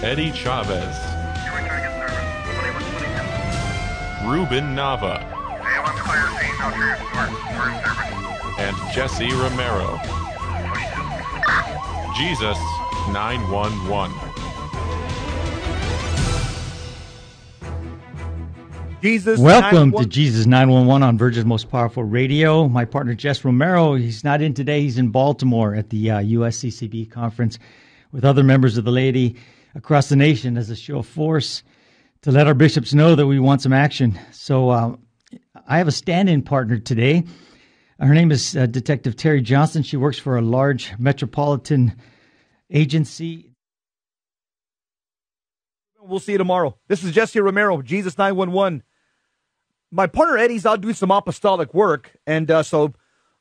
Eddie Chavez, Ruben Nava, and Jesse Romero. Jesus 911. Jesus. Welcome to 911. Jesus 911 on Virgin's Most Powerful Radio. My partner Jess Romero, he's not in today. He's in Baltimore at the uh, USCCB conference with other members of the laity across the nation as a show of force to let our bishops know that we want some action. So uh, I have a stand-in partner today. Her name is uh, Detective Terry Johnson. She works for a large metropolitan agency. We'll see you tomorrow. This is Jesse Romero, Jesus 911. My partner Eddie's out doing some apostolic work. And uh, so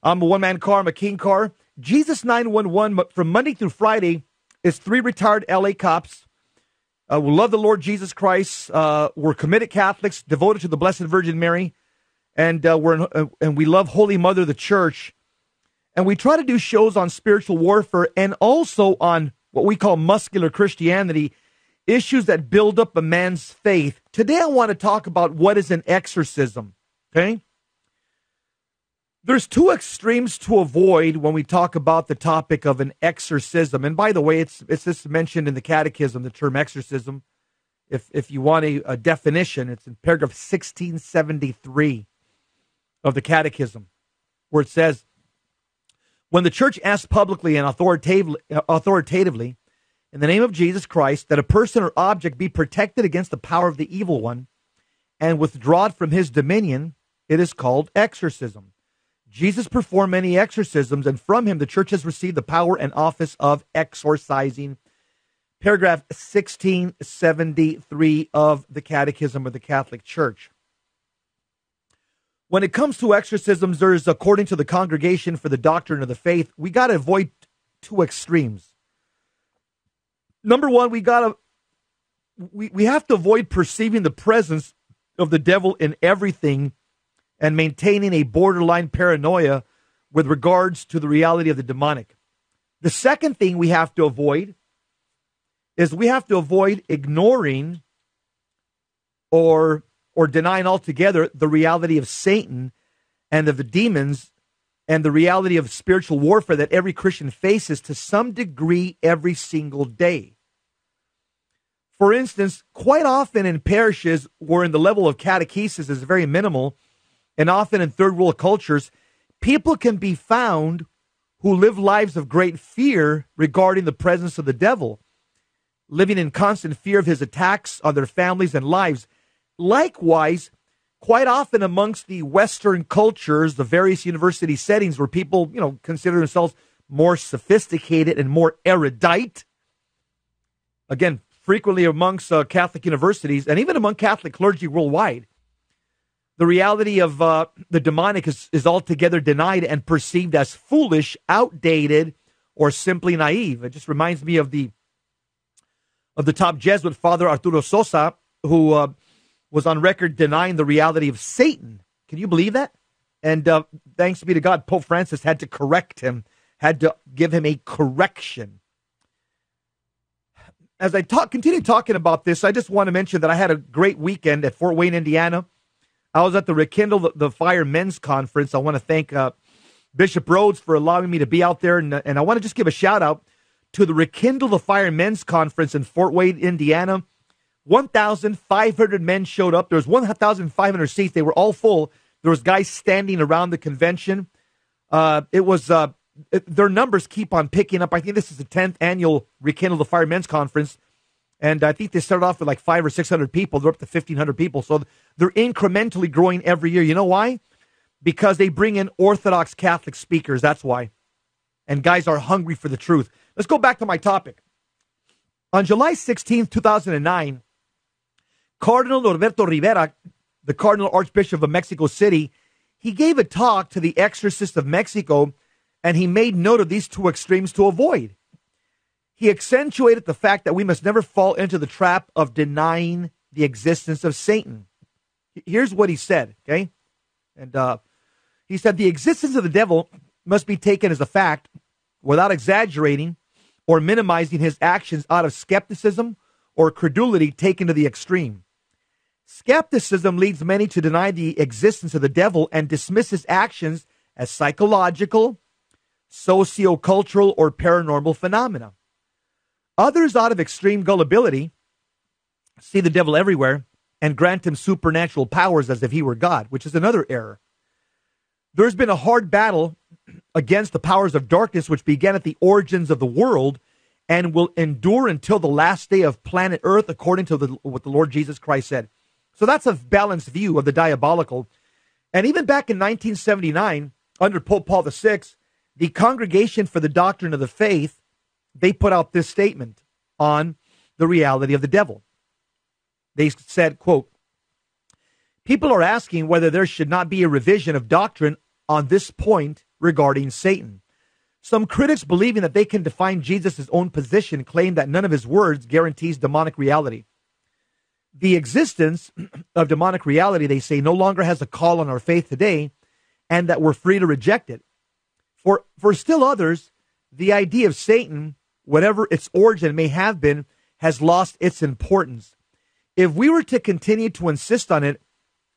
I'm a one man car, I'm a king car. Jesus 911 from Monday through Friday is three retired LA cops. Uh, we love the Lord Jesus Christ. Uh, we're committed Catholics, devoted to the Blessed Virgin Mary. And, uh, we're in, uh, and we love Holy Mother, the Church. And we try to do shows on spiritual warfare and also on what we call muscular Christianity, issues that build up a man's faith. Today, I want to talk about what is an exorcism. Okay? There's two extremes to avoid when we talk about the topic of an exorcism. And by the way, it's it's just mentioned in the catechism, the term exorcism. If if you want a, a definition, it's in paragraph 1673 of the catechism, where it says, when the church asks publicly and authoritatively, authoritatively in the name of Jesus Christ that a person or object be protected against the power of the evil one and withdrawn from his dominion, it is called exorcism. Jesus performed many exorcisms, and from him the church has received the power and office of exorcising. Paragraph 1673 of the Catechism of the Catholic Church. When it comes to exorcisms, there is, according to the Congregation for the Doctrine of the Faith, we got to avoid two extremes. Number one, we got to we, we have to avoid perceiving the presence of the devil in everything and maintaining a borderline paranoia with regards to the reality of the demonic. The second thing we have to avoid is we have to avoid ignoring or or denying altogether the reality of Satan and of the demons and the reality of spiritual warfare that every Christian faces to some degree every single day. For instance, quite often in parishes wherein the level of catechesis is very minimal, and often in third world cultures, people can be found who live lives of great fear regarding the presence of the devil, living in constant fear of his attacks on their families and lives. Likewise, quite often amongst the Western cultures, the various university settings where people, you know, consider themselves more sophisticated and more erudite. Again, frequently amongst uh, Catholic universities and even among Catholic clergy worldwide, the reality of uh, the demonic is, is altogether denied and perceived as foolish, outdated, or simply naive. It just reminds me of the of the top Jesuit Father Arturo Sosa, who uh, was on record denying the reality of Satan. Can you believe that? And uh, thanks be to God, Pope Francis had to correct him, had to give him a correction. As I talk, continue talking about this, I just want to mention that I had a great weekend at Fort Wayne, Indiana. I was at the Rekindle the, the Fire Men's Conference. I want to thank uh, Bishop Rhoades for allowing me to be out there, and, and I want to just give a shout out to the Rekindle the Fire Men's Conference in Fort Wayne, Indiana. 1,500 men showed up. There was 1,500 seats. They were all full. There was guys standing around the convention. Uh, it was uh, it, their numbers keep on picking up. I think this is the 10th annual Rekindle the Fire Men's Conference. And I think they started off with like five or 600 people. They're up to 1,500 people. So they're incrementally growing every year. You know why? Because they bring in Orthodox Catholic speakers. That's why. And guys are hungry for the truth. Let's go back to my topic. On July 16th, 2009, Cardinal Norberto Rivera, the Cardinal Archbishop of Mexico City, he gave a talk to the exorcist of Mexico and he made note of these two extremes to avoid. He accentuated the fact that we must never fall into the trap of denying the existence of Satan. Here's what he said, okay? And uh, he said the existence of the devil must be taken as a fact without exaggerating or minimizing his actions out of skepticism or credulity taken to the extreme. Skepticism leads many to deny the existence of the devil and dismiss his actions as psychological, sociocultural, or paranormal phenomena. Others, out of extreme gullibility, see the devil everywhere and grant him supernatural powers as if he were God, which is another error. There's been a hard battle against the powers of darkness, which began at the origins of the world and will endure until the last day of planet Earth, according to the, what the Lord Jesus Christ said. So that's a balanced view of the diabolical. And even back in 1979, under Pope Paul VI, the Congregation for the Doctrine of the Faith, they put out this statement on the reality of the devil. They said, quote, People are asking whether there should not be a revision of doctrine on this point regarding Satan. Some critics, believing that they can define Jesus' own position, claim that none of his words guarantees demonic reality. The existence of demonic reality, they say, no longer has a call on our faith today, and that we're free to reject it. For, for still others, the idea of Satan, whatever its origin may have been, has lost its importance. If we were to continue to insist on it,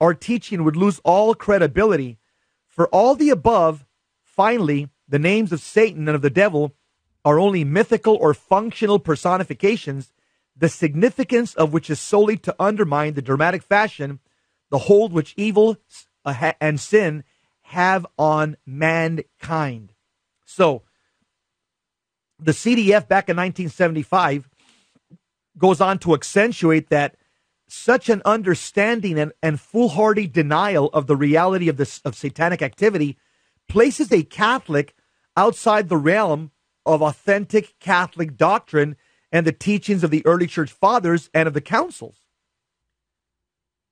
our teaching would lose all credibility. For all the above, finally, the names of Satan and of the devil are only mythical or functional personifications, the significance of which is solely to undermine the dramatic fashion, the hold which evil uh, and sin have on mankind. So, the CDF back in 1975 goes on to accentuate that such an understanding and, and foolhardy denial of the reality of this of satanic activity places a Catholic outside the realm of authentic Catholic doctrine and the teachings of the early church fathers and of the councils.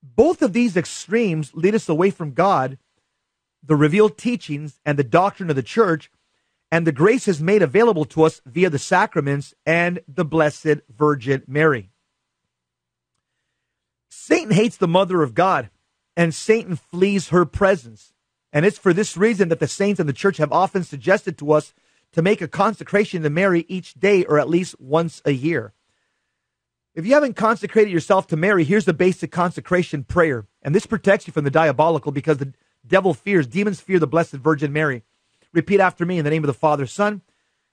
Both of these extremes lead us away from God, the revealed teachings, and the doctrine of the church, and the grace is made available to us via the sacraments and the Blessed Virgin Mary. Satan hates the mother of God, and Satan flees her presence. And it's for this reason that the saints and the church have often suggested to us to make a consecration to Mary each day or at least once a year. If you haven't consecrated yourself to Mary, here's the basic consecration prayer. And this protects you from the diabolical because the devil fears, demons fear the Blessed Virgin Mary. Repeat after me in the name of the Father, Son,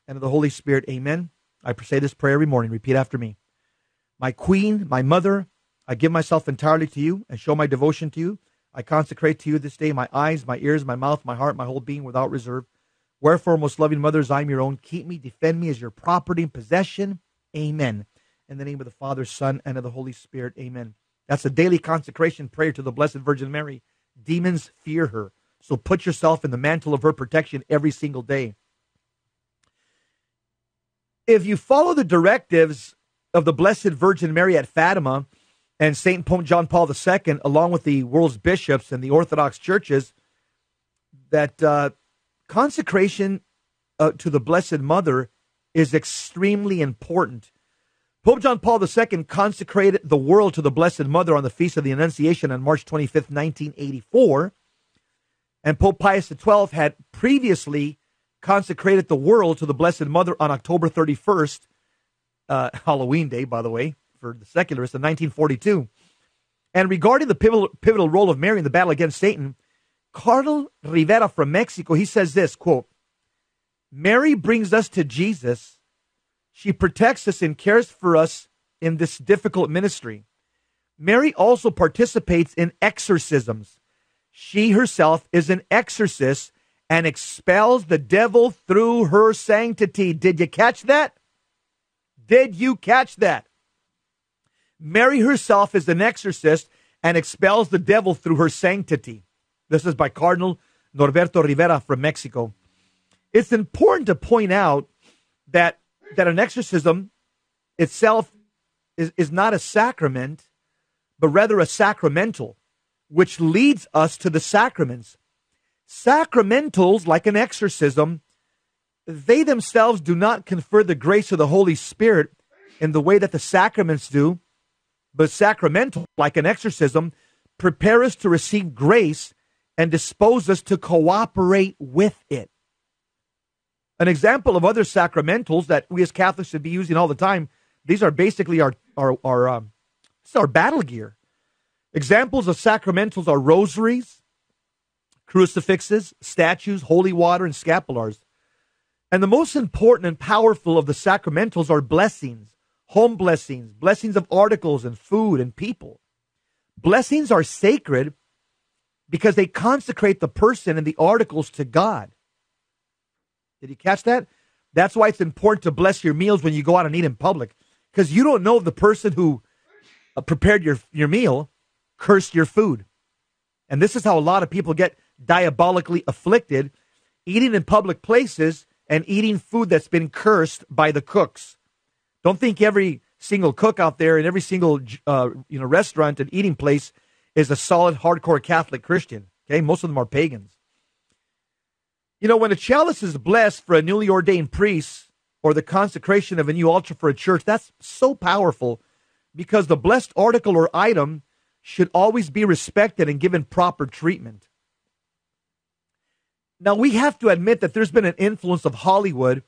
and of the Holy Spirit. Amen. I say this prayer every morning. Repeat after me. My queen, my mother, I give myself entirely to you and show my devotion to you. I consecrate to you this day my eyes, my ears, my mouth, my heart, my whole being without reserve. Wherefore, most loving mothers, I am your own. Keep me, defend me as your property and possession. Amen. In the name of the Father, Son, and of the Holy Spirit. Amen. That's a daily consecration prayer to the Blessed Virgin Mary. Demons fear her. So put yourself in the mantle of her protection every single day. If you follow the directives of the Blessed Virgin Mary at Fatima, and St. Pope John Paul II, along with the world's bishops and the Orthodox churches, that uh, consecration uh, to the Blessed Mother is extremely important. Pope John Paul II consecrated the world to the Blessed Mother on the Feast of the Annunciation on March 25th, 1984. And Pope Pius XII had previously consecrated the world to the Blessed Mother on October 31st, uh, Halloween Day, by the way, for the secularists in 1942. And regarding the pivotal, pivotal role of Mary in the battle against Satan, Cardinal Rivera from Mexico, he says this quote, Mary brings us to Jesus. She protects us and cares for us in this difficult ministry. Mary also participates in exorcisms. She herself is an exorcist and expels the devil through her sanctity. Did you catch that? Did you catch that? Mary herself is an exorcist and expels the devil through her sanctity. This is by Cardinal Norberto Rivera from Mexico. It's important to point out that that an exorcism itself is, is not a sacrament, but rather a sacramental, which leads us to the sacraments. Sacramentals, like an exorcism, they themselves do not confer the grace of the Holy Spirit in the way that the sacraments do, but sacramental, like an exorcism, prepare us to receive grace and dispose us to cooperate with it. An example of other sacramentals that we as Catholics should be using all the time These are basically our our our um, our battle gear. Examples of sacramentals are rosaries, crucifixes, statues, holy water, and scapulars. And the most important and powerful of the sacramentals are blessings, home blessings, blessings of articles and food and people. Blessings are sacred because they consecrate the person and the articles to God. Did you catch that? That's why it's important to bless your meals when you go out and eat in public because you don't know the person who uh, prepared your, your meal cursed your food. And this is how a lot of people get diabolically afflicted eating in public places and eating food that's been cursed by the cooks. Don't think every single cook out there in every single uh, you know restaurant and eating place is a solid hardcore Catholic Christian. Okay, most of them are pagans. You know, when a chalice is blessed for a newly ordained priest or the consecration of a new altar for a church, that's so powerful because the blessed article or item should always be respected and given proper treatment. Now, we have to admit that there's been an influence of Hollywood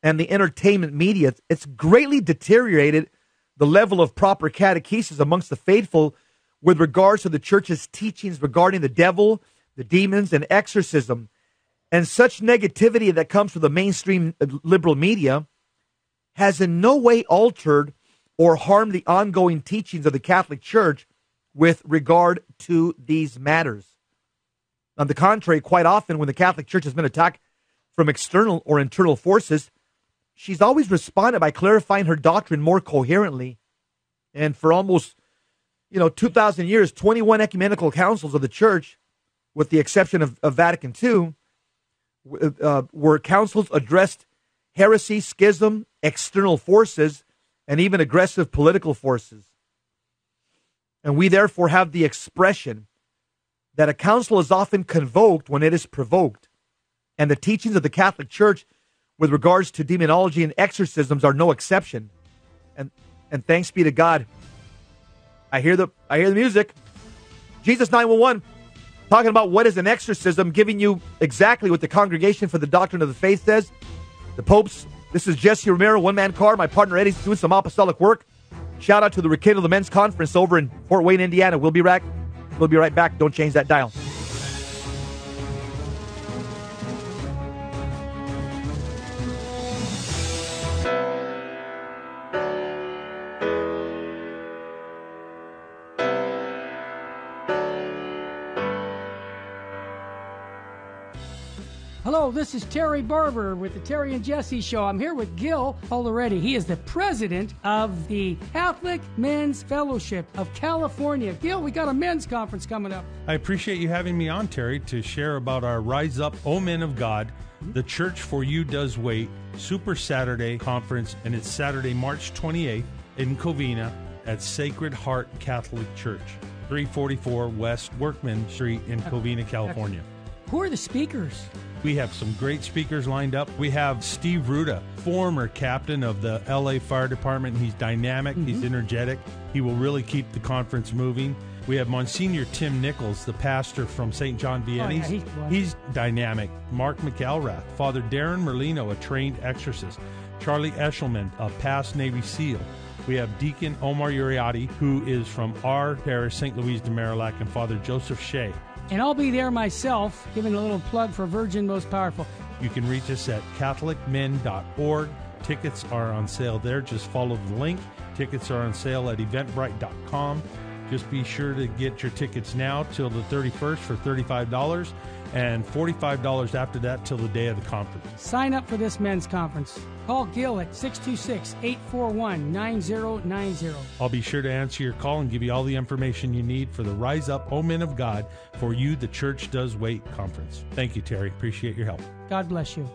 and the entertainment media. It's greatly deteriorated the level of proper catechesis amongst the faithful with regards to the church's teachings regarding the devil, the demons, and exorcism. And such negativity that comes from the mainstream uh, liberal media has in no way altered or harmed the ongoing teachings of the Catholic Church with regard to these matters. On the contrary, quite often when the Catholic Church has been attacked from external or internal forces, she's always responded by clarifying her doctrine more coherently. And for almost, you know, 2,000 years, 21 ecumenical councils of the church, with the exception of, of Vatican II, uh, were councils addressed heresy, schism, external forces, and even aggressive political forces. And we therefore have the expression that a council is often convoked when it is provoked. And the teachings of the Catholic Church with regards to demonology and exorcisms are no exception. And and thanks be to God. I hear the I hear the music. Jesus 911 talking about what is an exorcism, giving you exactly what the Congregation for the Doctrine of the Faith says. The Popes, this is Jesse Romero, one man car. My partner Eddie's doing some apostolic work. Shout out to the Rekindle the Men's Conference over in Fort Wayne, Indiana. We'll be back. We'll be right back. Don't change that dial. This is Terry Barber with the Terry and Jesse Show. I'm here with Gil Olaretti. He is the president of the Catholic Men's Fellowship of California. Gil, we got a men's conference coming up. I appreciate you having me on, Terry, to share about our Rise Up, O Men of God, mm-hmm. the Church for You Does Wait Super Saturday Conference, and it's Saturday, March 28th in Covina at Sacred Heart Catholic Church, 344 West Workman Street in Covina, California. Who are the speakers? We have some great speakers lined up. We have Steve Ruda, former captain of the LA Fire Department. He's dynamic, mm-hmm. he's energetic. He will really keep the conference moving. We have Monsignor Tim Nichols, the pastor from St. John Vianney's. Oh, yeah, he's, he's dynamic. Mark McElrath, Father Darren Merlino, a trained exorcist. Charlie Eshelman, a past Navy SEAL. We have Deacon Omar Uriati, who is from our parish, St. Louis de Marillac, and Father Joseph Shea, and I'll be there myself, giving a little plug for Virgin Most Powerful. You can reach us at CatholicMen.org. Tickets are on sale there. Just follow the link. Tickets are on sale at eventbrite.com. Just be sure to get your tickets now till the 31st for $35 and $45 after that till the day of the conference. Sign up for this men's conference. Call Gil at 626 841 9090. I'll be sure to answer your call and give you all the information you need for the Rise Up, O Men of God, for you, the Church Does Wait conference. Thank you, Terry. Appreciate your help. God bless you.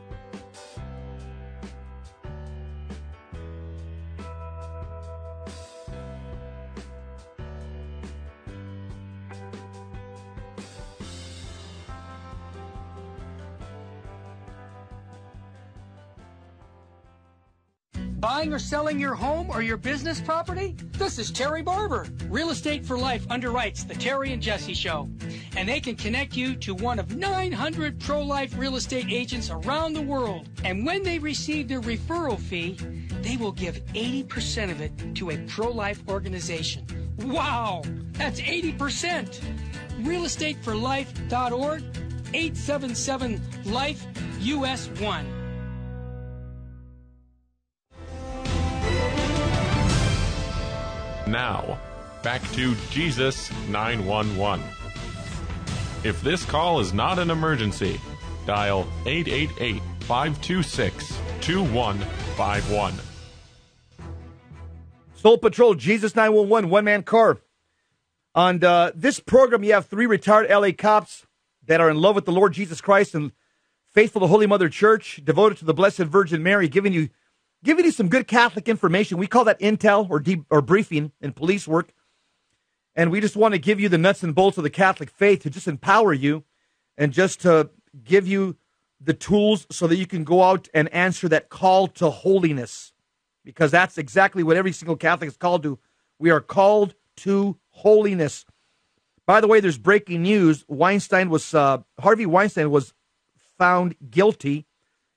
Buying or selling your home or your business property? This is Terry Barber. Real Estate for Life underwrites the Terry and Jesse Show. And they can connect you to one of 900 pro life real estate agents around the world. And when they receive their referral fee, they will give 80% of it to a pro life organization. Wow, that's 80%. Realestateforlife.org, 877 Life US 1. Now, back to Jesus 911. If this call is not an emergency, dial 888 526 2151. Soul Patrol, Jesus 911, one man car. On uh, this program, you have three retired LA cops that are in love with the Lord Jesus Christ and faithful to Holy Mother Church, devoted to the Blessed Virgin Mary, giving you giving you some good Catholic information. We call that intel or deep or briefing in police work. And we just want to give you the nuts and bolts of the Catholic faith to just empower you and just to give you the tools so that you can go out and answer that call to holiness. Because that's exactly what every single Catholic is called to. We are called to holiness. By the way, there's breaking news. Weinstein was uh, Harvey Weinstein was found guilty.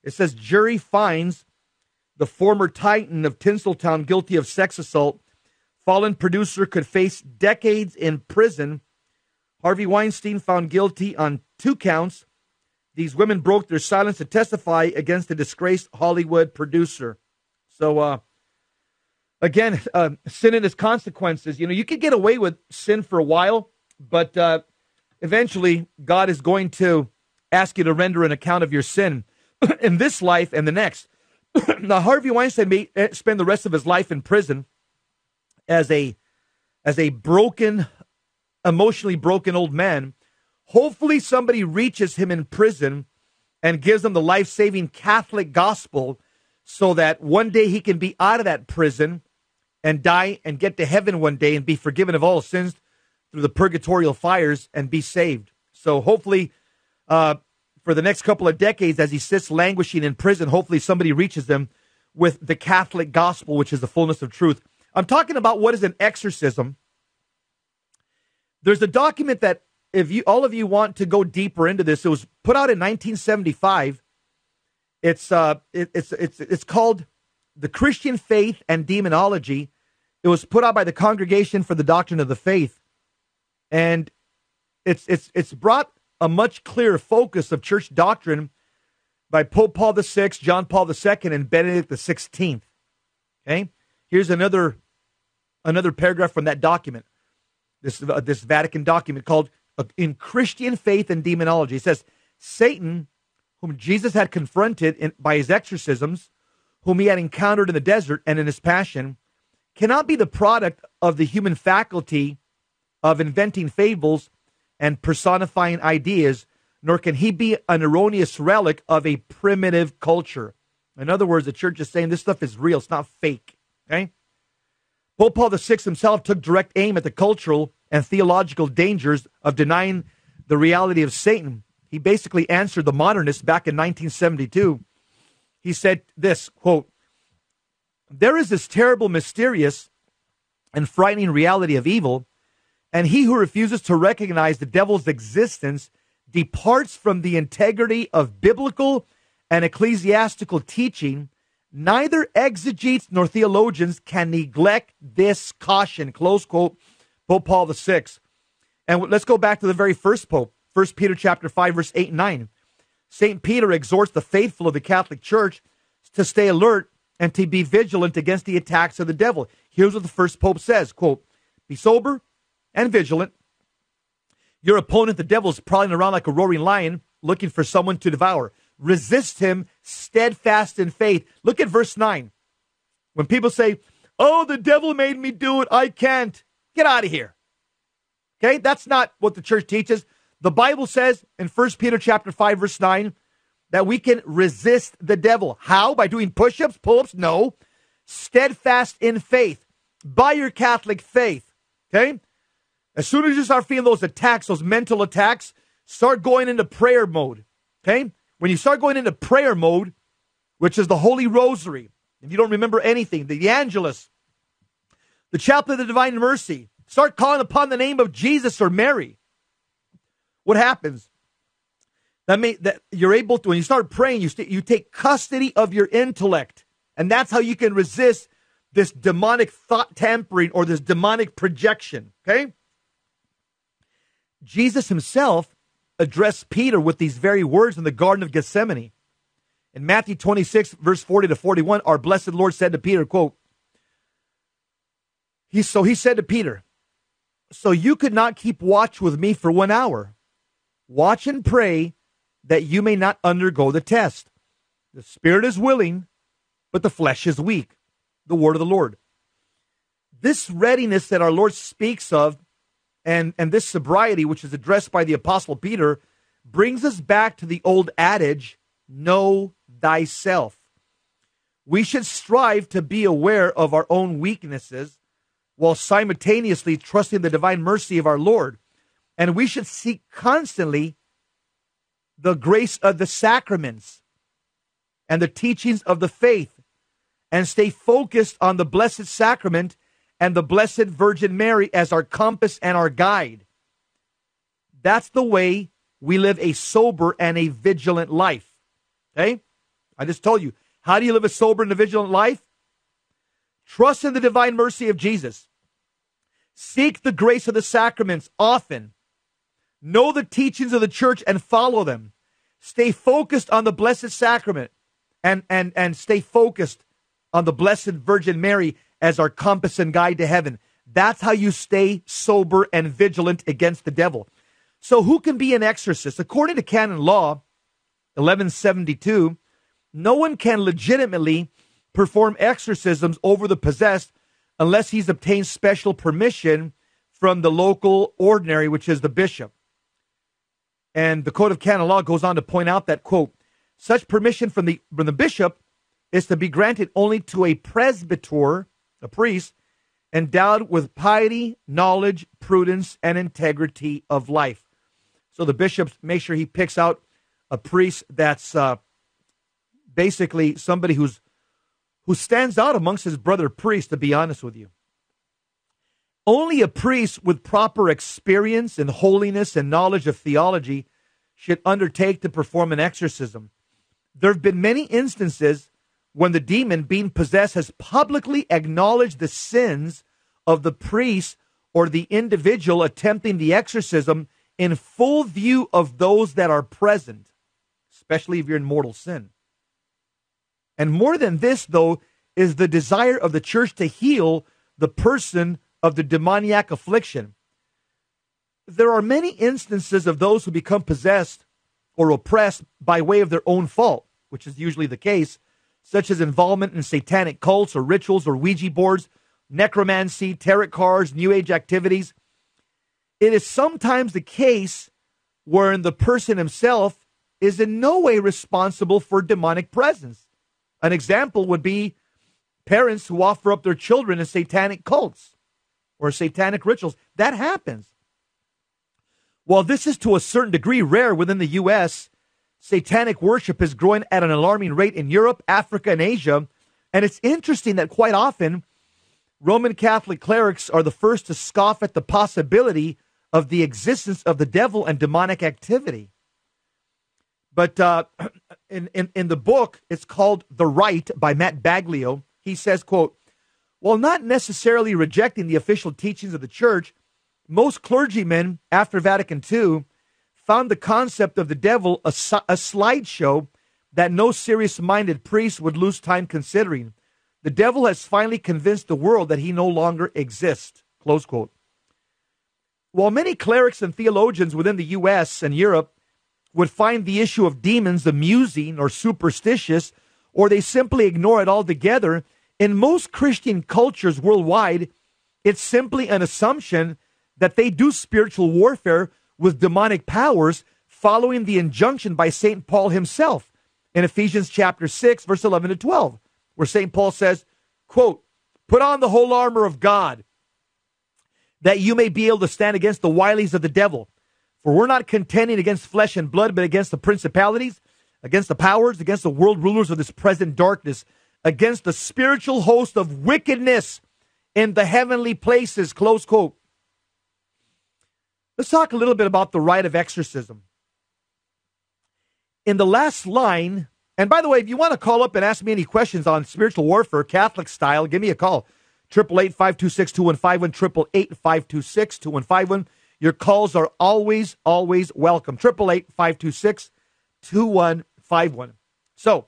It says jury finds the former titan of Tinseltown guilty of sex assault. Fallen producer could face decades in prison. Harvey Weinstein found guilty on two counts. These women broke their silence to testify against the disgraced Hollywood producer. So, uh, again, uh, sin and its consequences. You know, you could get away with sin for a while, but uh, eventually God is going to ask you to render an account of your sin in this life and the next. now, Harvey Weinstein may eh, spend the rest of his life in prison as a as a broken, emotionally broken old man. Hopefully, somebody reaches him in prison and gives him the life saving Catholic gospel so that one day he can be out of that prison and die and get to heaven one day and be forgiven of all sins through the purgatorial fires and be saved. So, hopefully, uh, for the next couple of decades as he sits languishing in prison. Hopefully, somebody reaches them with the Catholic gospel, which is the fullness of truth. I'm talking about what is an exorcism. There's a document that, if you all of you want to go deeper into this, it was put out in 1975. It's uh, it, it's it's it's called the Christian Faith and Demonology. It was put out by the Congregation for the Doctrine of the Faith, and it's it's it's brought a much clearer focus of church doctrine by Pope Paul VI, John Paul II, and Benedict XVI. Okay, here's another another paragraph from that document, this uh, this Vatican document called uh, "In Christian Faith and Demonology." It says Satan, whom Jesus had confronted in, by his exorcisms, whom he had encountered in the desert and in his passion, cannot be the product of the human faculty of inventing fables and personifying ideas, nor can he be an erroneous relic of a primitive culture. In other words, the church is saying this stuff is real, it's not fake. Okay? Pope Paul VI himself took direct aim at the cultural and theological dangers of denying the reality of Satan. He basically answered the modernists back in 1972. He said this quote, There is this terrible, mysterious, and frightening reality of evil and he who refuses to recognize the devil's existence departs from the integrity of biblical and ecclesiastical teaching. Neither exegetes nor theologians can neglect this caution. Close quote, Pope Paul VI. And let's go back to the very first Pope, 1 Peter chapter 5, verse 8 and 9. St. Peter exhorts the faithful of the Catholic Church to stay alert and to be vigilant against the attacks of the devil. Here's what the first Pope says, quote, Be sober, and vigilant. Your opponent, the devil, is prowling around like a roaring lion looking for someone to devour. Resist him steadfast in faith. Look at verse 9. When people say, Oh, the devil made me do it, I can't. Get out of here. Okay, that's not what the church teaches. The Bible says in 1 Peter chapter 5, verse 9, that we can resist the devil. How? By doing push-ups, pull-ups? No. Steadfast in faith. By your Catholic faith. Okay? As soon as you start feeling those attacks, those mental attacks, start going into prayer mode. Okay? When you start going into prayer mode, which is the Holy Rosary, if you don't remember anything, the Angelus, the Chaplet of the Divine Mercy, start calling upon the name of Jesus or Mary. What happens? That means that you're able to, when you start praying, you, st- you take custody of your intellect. And that's how you can resist this demonic thought tampering or this demonic projection. Okay? Jesus himself addressed Peter with these very words in the Garden of Gethsemane. In Matthew 26, verse 40 to 41, our blessed Lord said to Peter, quote, he, so he said to Peter, So you could not keep watch with me for one hour. Watch and pray that you may not undergo the test. The spirit is willing, but the flesh is weak. The word of the Lord. This readiness that our Lord speaks of and, and this sobriety, which is addressed by the Apostle Peter, brings us back to the old adage know thyself. We should strive to be aware of our own weaknesses while simultaneously trusting the divine mercy of our Lord. And we should seek constantly the grace of the sacraments and the teachings of the faith and stay focused on the blessed sacrament and the Blessed Virgin Mary as our compass and our guide. That's the way we live a sober and a vigilant life. Okay? I just told you. How do you live a sober and a vigilant life? Trust in the divine mercy of Jesus. Seek the grace of the sacraments often. Know the teachings of the church and follow them. Stay focused on the blessed sacrament and, and, and stay focused on the blessed Virgin Mary as our compass and guide to heaven. That's how you stay sober and vigilant against the devil. So, who can be an exorcist? According to canon law 1172, no one can legitimately perform exorcisms over the possessed unless he's obtained special permission from the local ordinary, which is the bishop. And the Code of Canon Law goes on to point out that, quote, such permission from the, from the bishop is to be granted only to a presbyter, a priest, endowed with piety, knowledge, prudence, and integrity of life. So the bishop make sure he picks out a priest that's uh, basically somebody who's who stands out amongst his brother priests, to be honest with you. Only a priest with proper experience and holiness and knowledge of theology should undertake to perform an exorcism. There have been many instances when the demon being possessed has publicly acknowledged the sins of the priest or the individual attempting the exorcism in full view of those that are present, especially if you're in mortal sin. And more than this, though, is the desire of the church to heal the person of the demoniac affliction. There are many instances of those who become possessed or oppressed by way of their own fault, which is usually the case, such as involvement in satanic cults or rituals or Ouija boards, necromancy, tarot cards, New Age activities. It is sometimes the case wherein the person himself is in no way responsible for demonic presence. An example would be parents who offer up their children in satanic cults or satanic rituals. That happens. While this is to a certain degree rare within the U.S., satanic worship is growing at an alarming rate in Europe, Africa, and Asia. And it's interesting that quite often Roman Catholic clerics are the first to scoff at the possibility of the existence of the devil and demonic activity. But uh, in, in, in the book, it's called The Rite by Matt Baglio. He says, quote, while not necessarily rejecting the official teachings of the church, most clergymen after Vatican II found the concept of the devil a, a slideshow that no serious minded priest would lose time considering. The devil has finally convinced the world that he no longer exists. Close quote. While many clerics and theologians within the U.S. and Europe would find the issue of demons amusing or superstitious, or they simply ignore it altogether. In most Christian cultures worldwide, it's simply an assumption that they do spiritual warfare with demonic powers, following the injunction by St. Paul himself in Ephesians chapter 6, verse 11 to 12, where St. Paul says, quote, Put on the whole armor of God, that you may be able to stand against the wilies of the devil. For we're not contending against flesh and blood, but against the principalities, against the powers, against the world rulers of this present darkness, against the spiritual host of wickedness in the heavenly places. Close quote. Let's talk a little bit about the rite of exorcism. In the last line And by the way, if you want to call up and ask me any questions on spiritual warfare, Catholic style, give me a call. 888-526-2151, Your calls are always, always welcome. 888-526-2151. So,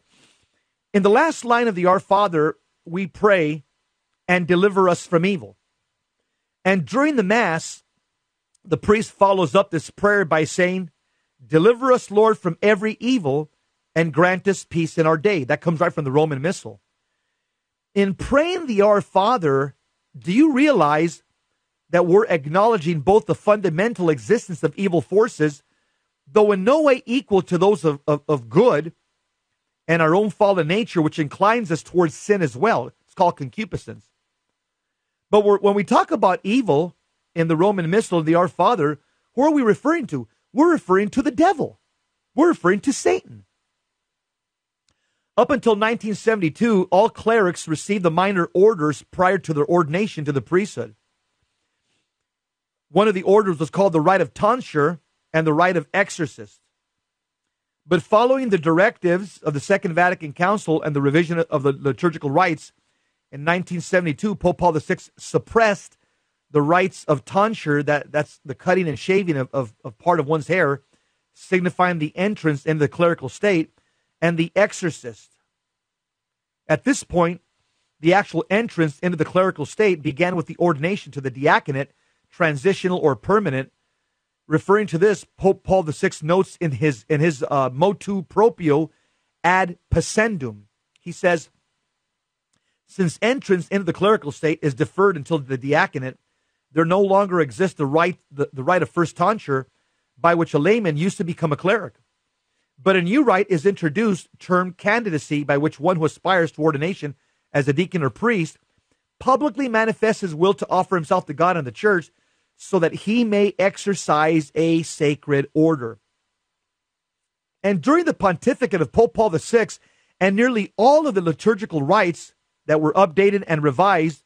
in the last line of the Our Father, we pray and deliver us from evil. And during the Mass, the priest follows up this prayer by saying, Deliver us, Lord, from every evil and grant us peace in our day. That comes right from the Roman Missal. In praying the Our Father, do you realize that we're acknowledging both the fundamental existence of evil forces, though in no way equal to those of, of, of good, and our own fallen nature, which inclines us towards sin as well? It's called concupiscence. But when we talk about evil in the Roman Missal the Our Father, who are we referring to? We're referring to the devil. We're referring to Satan. Up until 1972, all clerics received the minor orders prior to their ordination to the priesthood. One of the orders was called the rite of tonsure and the rite of exorcist. But following the directives of the Second Vatican Council and the revision of the liturgical rites, in 1972, Pope Paul VI suppressed the rites of tonsure, that, that's the cutting and shaving of, of, of part of one's hair, signifying the entrance into the clerical state and the exorcist. At this point, the actual entrance into the clerical state began with the ordination to the diaconate, transitional or permanent. Referring to this, Pope Paul VI notes in his in his uh, motu proprio ad pascendum. He says, since entrance into the clerical state is deferred until the diaconate, there no longer exists the rite the, the rite of first tonsure by which a layman used to become a cleric. But a new rite is introduced termed candidacy, by which one who aspires to ordination as a deacon or priest publicly manifests his will to offer himself to God and the church so that he may exercise a sacred order. And during the pontificate of Pope Paul VI, and nearly all of the liturgical rites that were updated and revised,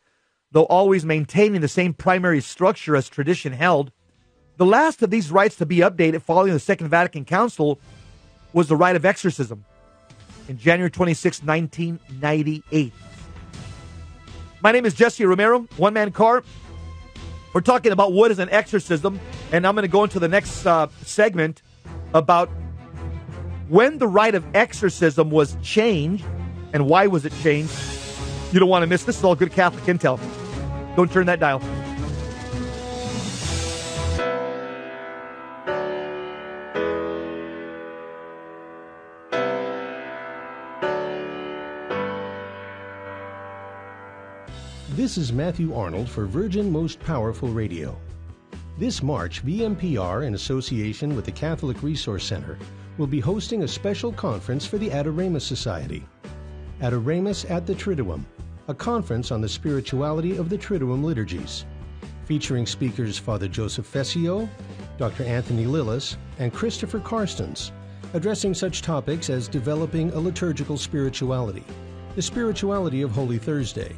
though always maintaining the same primary structure as tradition held, the last of these rites to be updated following the Second Vatican Council was the rite of exorcism in January 26, 1998. My name is Jesse Romero, one man car. We're talking about what is an exorcism, and I'm going to go into the next uh, segment about when the rite of exorcism was changed and why was it changed. You don't want to miss this. Is all good Catholic intel. Don't turn that dial. This is Matthew Arnold for Virgin Most Powerful Radio. This March, VMPR, in association with the Catholic Resource Center, will be hosting a special conference for the Adoramus Society. Adoramus at the Triduum, a conference on the spirituality of the Triduum liturgies, featuring speakers Father Joseph Fessio, Dr. Anthony Lilles, and Christopher Carstens, addressing such topics as developing a liturgical spirituality, the spirituality of Holy Thursday,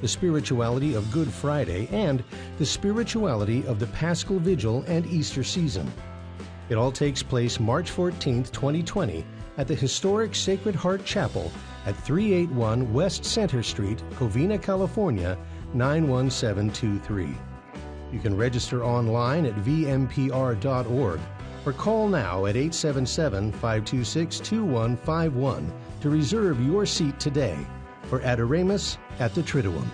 the spirituality of Good Friday, and the spirituality of the Paschal Vigil and Easter season. It all takes place March 14, 2020, at the historic Sacred Heart Chapel at 381 West Center Street, Covina, California 91723. You can register online at vmpr.org or call now at 877 526 2151 to reserve your seat today for Adoramus at the Triduum.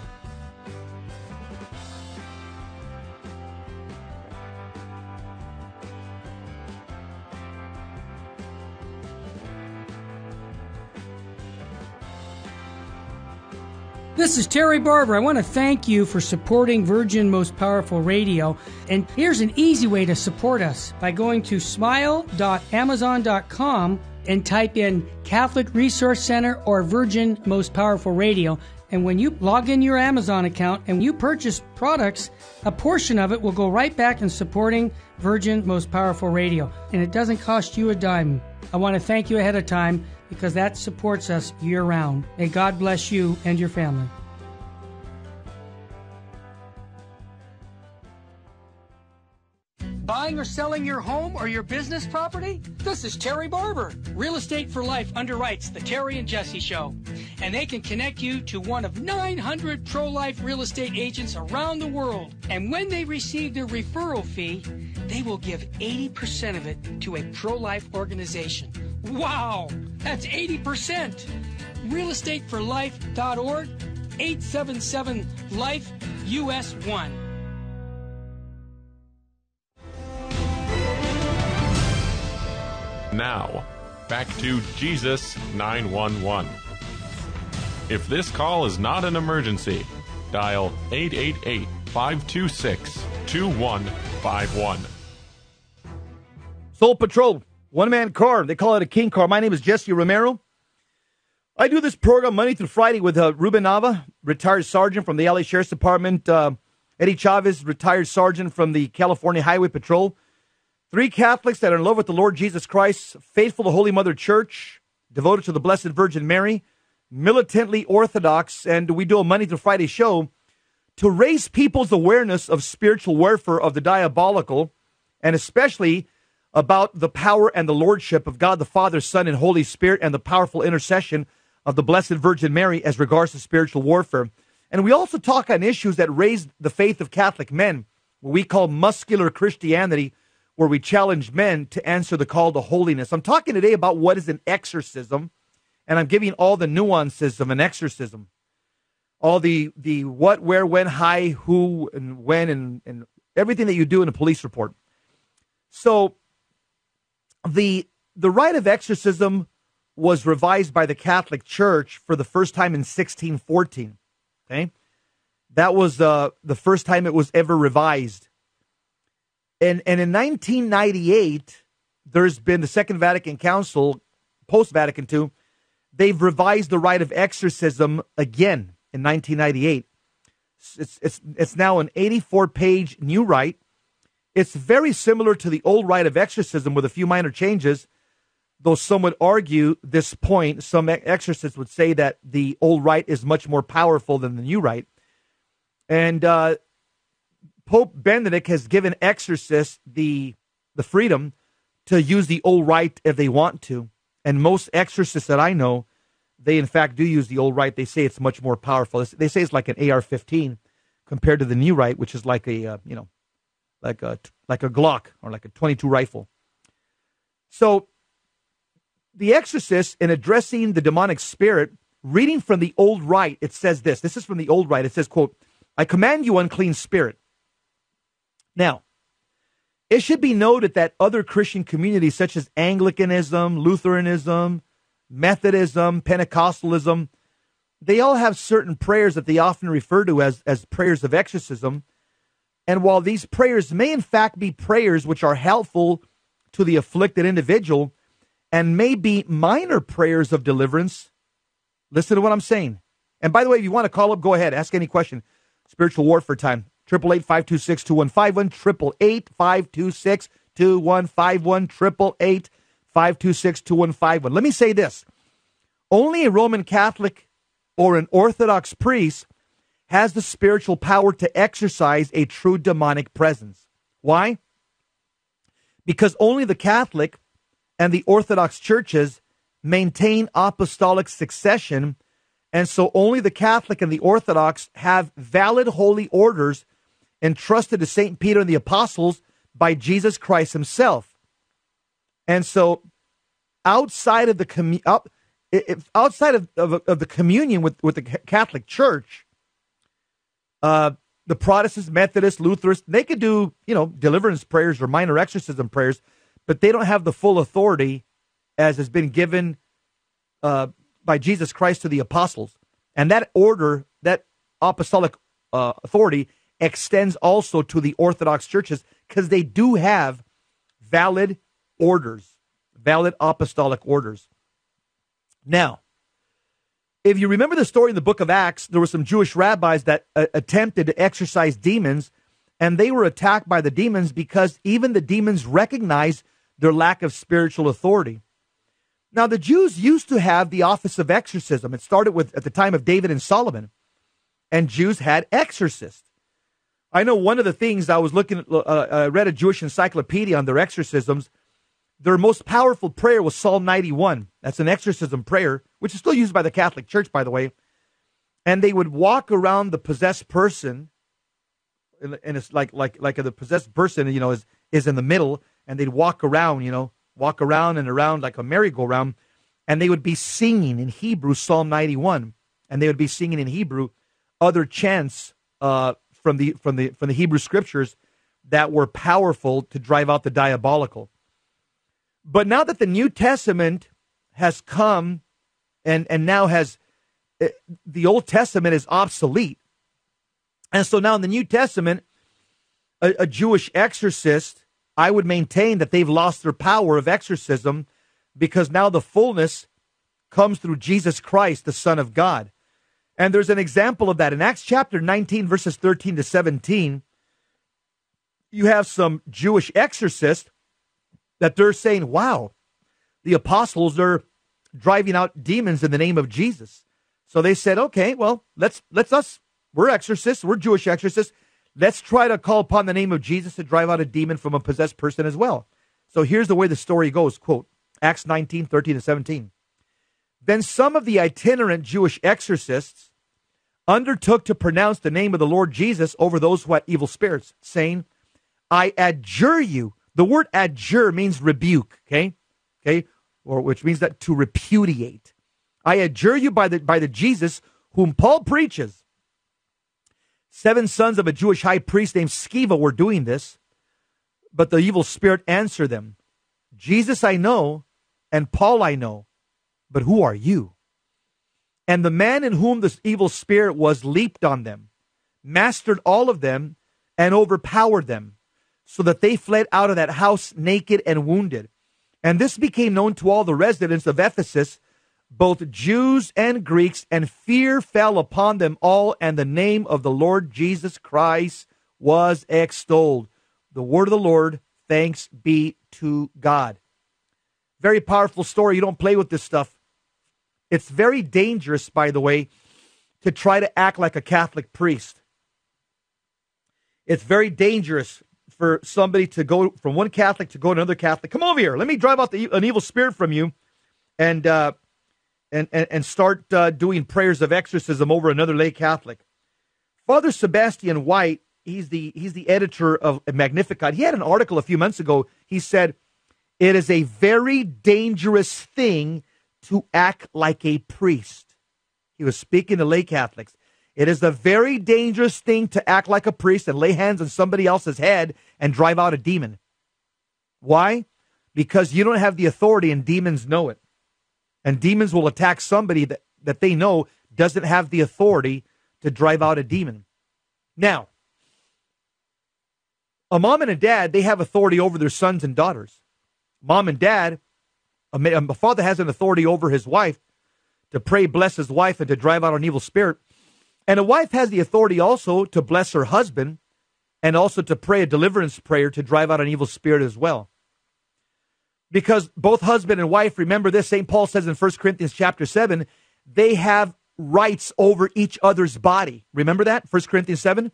This is Terry Barber. I want to thank you for supporting Virgin Most Powerful Radio. And here's an easy way to support us by going to smile.amazon.com and type in Catholic Resource Center or Virgin Most Powerful Radio. And when you log in your Amazon account and you purchase products, a portion of it will go right back in supporting Virgin Most Powerful Radio. And it doesn't cost you a dime. I want to thank you ahead of time because that supports us year round. May God bless you and your family. Buying or selling your home or your business property? This is Terry Barber. Real Estate for Life underwrites the Terry and Jesse Show, and they can connect you to one of 900 pro life real estate agents around the world. And when they receive their referral fee, they will give 80% of it to a pro life organization. Wow, that's 80%. Realestateforlife.org, 877 Life US 1. Now, back to Jesus 911. If this call is not an emergency, dial 888 526 2151. Soul Patrol, one man car. They call it a king car. My name is Jesse Romero. I do this program Monday through Friday with uh, Ruben Nava, retired sergeant from the LA Sheriff's Department, uh, Eddie Chavez, retired sergeant from the California Highway Patrol. Three Catholics that are in love with the Lord Jesus Christ, faithful to Holy Mother Church, devoted to the Blessed Virgin Mary, militantly Orthodox, and we do a Monday through Friday show to raise people's awareness of spiritual warfare of the diabolical, and especially about the power and the lordship of God the Father, Son, and Holy Spirit, and the powerful intercession of the Blessed Virgin Mary as regards to spiritual warfare. And we also talk on issues that raise the faith of Catholic men, what we call muscular Christianity where we challenge men to answer the call to holiness. I'm talking today about what is an exorcism, and I'm giving all the nuances of an exorcism. All the the what, where, when, how, who, and when, and, and everything that you do in a police report. So the the rite of exorcism was revised by the Catholic Church for the first time in 1614. Okay, that was uh, the first time it was ever revised. And, and in 1998, there's been the Second Vatican Council, post Vatican II, they've revised the rite of exorcism again in 1998. It's, it's, it's now an 84 page new rite. It's very similar to the old rite of exorcism with a few minor changes, though some would argue this point. Some exorcists would say that the old rite is much more powerful than the new rite. And uh, Pope Benedict has given exorcists the the freedom to use the old rite if they want to. And most exorcists that I know, they in fact do use the old rite. They say it's much more powerful. They say it's like an AR-15 compared to the new rite, which is like a uh, you know, like a like a Glock or like a 22 rifle. So, the Exorcist, in addressing the demonic spirit, reading from the old rite, it says this. This is from the old rite. It says, "quote I command you, unclean spirit." Now, it should be noted that other Christian communities, such as Anglicanism, Lutheranism, Methodism, Pentecostalism, they all have certain prayers that they often refer to as, as prayers of exorcism. And while these prayers may, in fact, be prayers which are helpful to the afflicted individual and may be minor prayers of deliverance, listen to what I'm saying. And by the way, if you want to call up, go ahead, ask any question. Spiritual warfare time. Triple eight five two six two one five one. Triple eight five two six two one five one. Triple eight five two six two one five one. Let me say this: only a Roman Catholic or an Orthodox priest has the spiritual power to exercise a true demonic presence. Why? Because only the Catholic and the Orthodox churches maintain apostolic succession, and so only the Catholic and the Orthodox have valid holy orders entrusted to St. Peter and the apostles by Jesus Christ himself. And so outside of the commu- out, outside of, of, of, the communion with, with the Catholic Church, uh, the Protestants, Methodists, Lutherans, they could do, you know, deliverance prayers or minor exorcism prayers, but they don't have the full authority as has been given uh, by Jesus Christ to the apostles. And that order, that apostolic uh, authority, extends also to the Orthodox churches because they do have valid orders, valid apostolic orders. Now, if you remember the story in the book of Acts, there were some Jewish rabbis that uh, attempted to exorcise demons, and they were attacked by the demons because even the demons recognized their lack of spiritual authority. Now, the Jews used to have the office of exorcism. It started with at the time of David and Solomon, and Jews had exorcists. I know one of the things I was looking, uh, I read a Jewish encyclopedia on their exorcisms. Their most powerful prayer was Psalm 91. That's an exorcism prayer, which is still used by the Catholic Church, by the way. And they would walk around the possessed person, and it's like like like the possessed person, you know, is is in the middle, and they'd walk around, you know, walk around and around like a merry-go-round, and they would be singing in Hebrew Psalm 91, and they would be singing in Hebrew other chants uh, from the from the from the Hebrew scriptures that were powerful to drive out the diabolical. But now that the New Testament has come and and now has eh, the Old Testament is obsolete. And so now in the New Testament a, a Jewish exorcist, I would maintain that they've lost their power of exorcism because now the fullness comes through Jesus Christ, the Son of God. And there's an example of that in Acts chapter 19, verses 13 to 17. You have some Jewish exorcists that they're saying, wow, the apostles are driving out demons in the name of Jesus. So they said, okay, well, let's let's us we're exorcists, we're Jewish exorcists. Let's try to call upon the name of Jesus to drive out a demon from a possessed person as well. So here's the way the story goes, quote, Acts 19, 13 to 17. Then some of the itinerant Jewish exorcists undertook to pronounce the name of the Lord Jesus over those who had evil spirits, saying, I adjure you. The word adjure means rebuke, okay? Okay? Or which means that to repudiate. I adjure you by the by the Jesus whom Paul preaches. Seven sons of a Jewish high priest named Sceva were doing this, but the evil spirit answered them, Jesus I know, and Paul I know, but who are you? And the man in whom this evil spirit was leaped on them, mastered all of them, and overpowered them, so that they fled out of that house naked and wounded. And this became known to all the residents of Ephesus, both Jews and Greeks, and fear fell upon them all, and the name of the Lord Jesus Christ was extolled. The word of the Lord, thanks be to God. Very powerful story. You don't play with this stuff. It's very dangerous, by the way, to try to act like a Catholic priest. It's very dangerous for somebody to go from one Catholic to go to another Catholic. Come over here. Let me drive out the, an evil spirit from you, and uh, and, and and start uh, doing prayers of exorcism over another lay Catholic. Father Sebastian White, he's the he's the editor of Magnificat. He had an article a few months ago. He said it is a very dangerous thing to act like a priest. He was speaking to lay Catholics. It is a very dangerous thing to act like a priest and lay hands on somebody else's head and drive out a demon. Why? Because you don't have the authority and demons know it. And demons will attack somebody that, that they know doesn't have the authority to drive out a demon. Now, a mom and a dad, they have authority over their sons and daughters. Mom and dad a, father has an authority over his wife to pray, bless his wife, and to drive out an evil spirit. And a wife has the authority also to bless her husband and also to pray a deliverance prayer to drive out an evil spirit as well. Because both husband and wife, remember this, St. Paul says in 1 Corinthians chapter 7, they have rights over each other's body. Remember that? 1 Corinthians 7?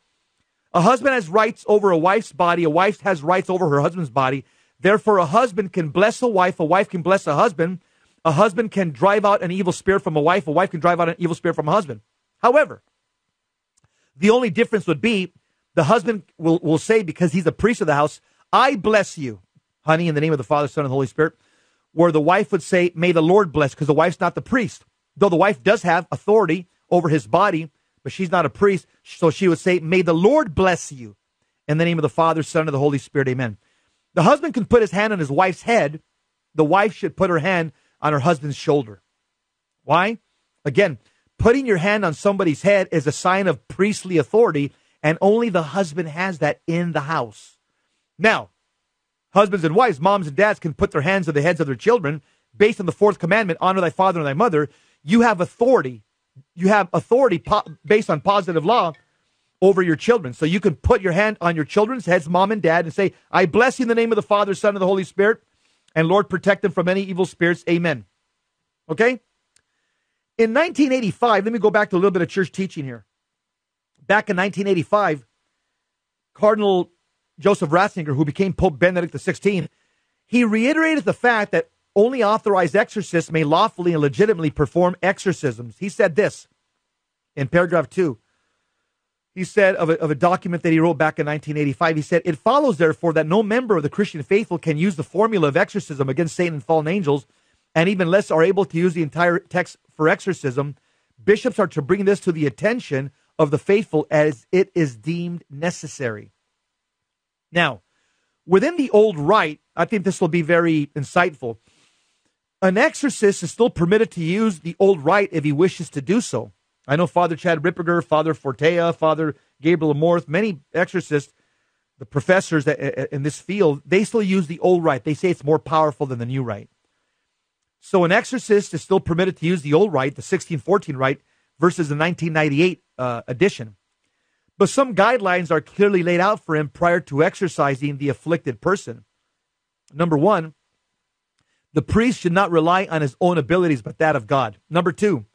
A husband has rights over a wife's body, a wife has rights over her husband's body. Therefore, a husband can bless a wife, a wife can bless a husband, a husband can drive out an evil spirit from a wife, a wife can drive out an evil spirit from a husband. However, the only difference would be the husband will, will say, because he's the priest of the house, I bless you, honey, in the name of the Father, Son, and the Holy Spirit. Where the wife would say, May the Lord bless, because the wife's not the priest. Though the wife does have authority over his body, but she's not a priest. So she would say, May the Lord bless you. In the name of the Father, Son, and the Holy Spirit, amen. The husband can put his hand on his wife's head. The wife should put her hand on her husband's shoulder. Why? Again, putting your hand on somebody's head is a sign of priestly authority, and only the husband has that in the house. Now, husbands and wives, moms and dads can put their hands on the heads of their children based on the fourth commandment honor thy father and thy mother. You have authority. You have authority po- based on positive law over your children. So you can put your hand on your children's heads, mom and dad, and say, I bless you in the name of the Father, Son, and the Holy Spirit, and Lord, protect them from any evil spirits. Amen. Okay? In 1985, let me go back to a little bit of church teaching here. Back in 1985, Cardinal Joseph Ratzinger, who became Pope Benedict XVI, he reiterated the fact that only authorized exorcists may lawfully and legitimately perform exorcisms. He said this in paragraph two. He said of a, of a document that he wrote back in 1985, he said, It follows, therefore, that no member of the Christian faithful can use the formula of exorcism against Satan and fallen angels, and even less are able to use the entire text for exorcism. Bishops are to bring this to the attention of the faithful as it is deemed necessary. Now, within the old rite, I think this will be very insightful. An exorcist is still permitted to use the old rite if he wishes to do so. I know Father Chad Ripperger, Father Fortea, Father Gabriel Amorth, many exorcists, the professors in this field, they still use the old rite. They say it's more powerful than the new rite. So an exorcist is still permitted to use the old rite, the 1614 rite, versus the 1998 uh, edition. But some guidelines are clearly laid out for him prior to exorcising the afflicted person. Number one, the priest should not rely on his own abilities, but that of God. Number two,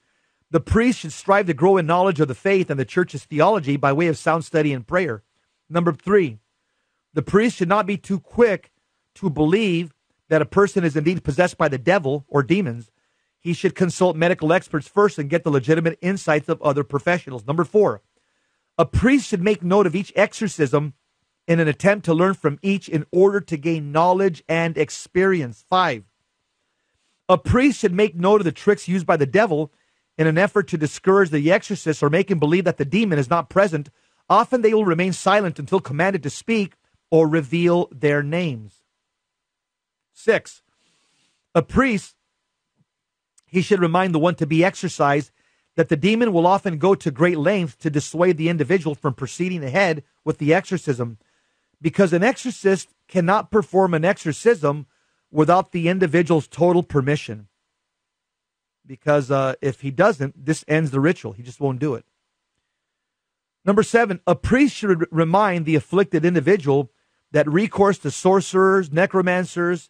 the priest should strive to grow in knowledge of the faith and the church's theology by way of sound study and prayer. Number three, the priest should not be too quick to believe that a person is indeed possessed by the devil or demons. He should consult medical experts first and get the legitimate insights of other professionals. Number four, a priest should make note of each exorcism in an attempt to learn from each in order to gain knowledge and experience. Five, a priest should make note of the tricks used by the devil in an effort to discourage the exorcist or make him believe that the demon is not present. Often they will remain silent until commanded to speak or reveal their names. Six, a priest, he should remind the one to be exorcised that the demon will often go to great lengths to dissuade the individual from proceeding ahead with the exorcism because an exorcist cannot perform an exorcism without the individual's total permission. Because uh, if he doesn't, this ends the ritual. He just won't do it. Number seven, a priest should remind the afflicted individual that recourse to sorcerers, necromancers,